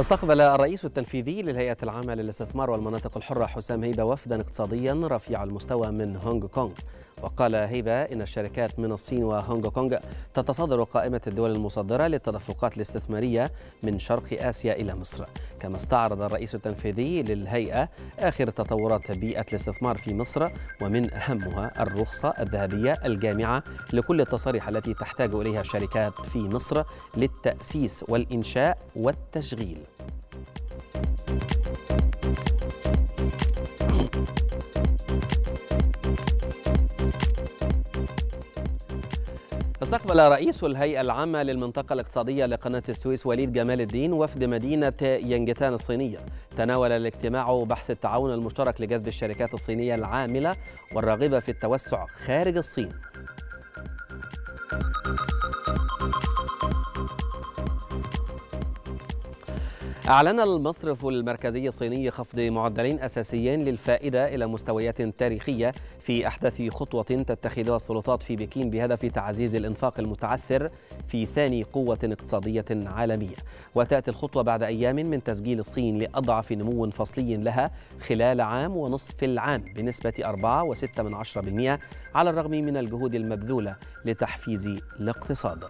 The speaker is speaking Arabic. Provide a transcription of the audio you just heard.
استقبل الرئيس التنفيذي للهيئة العامة للاستثمار والمناطق الحرة حسام هيبة وفدا اقتصاديا رفيع المستوى من هونغ كونغ. وقال هيبة إن الشركات من الصين وهونغ كونغ تتصدر قائمة الدول المصدرة للتدفقات الاستثمارية من شرق آسيا إلى مصر. كما استعرض الرئيس التنفيذي للهيئة آخر تطورات بيئة الاستثمار في مصر ومن أهمها الرخصة الذهبية الجامعة لكل التصاريح التي تحتاج إليها الشركات في مصر للتأسيس والإنشاء والتشغيل. استقبل رئيس الهيئة العامة للمنطقة الاقتصادية لقناة السويس وليد جمال الدين وفد مدينة ينجتان الصينية. تناول الاجتماع بحث التعاون المشترك لجذب الشركات الصينية العاملة والراغبة في التوسع خارج الصين. أعلن المصرف المركزي الصيني خفض معدلين أساسيين للفائدة إلى مستويات تاريخية في أحدث خطوة تتخذها السلطات في بكين بهدف تعزيز الإنفاق المتعثر في ثاني قوة اقتصادية عالمية. وتأتي الخطوة بعد أيام من تسجيل الصين لأضعف نمو فصلي لها خلال عام ونصف العام بنسبة 4.6% على الرغم من الجهود المبذولة لتحفيز الاقتصاد.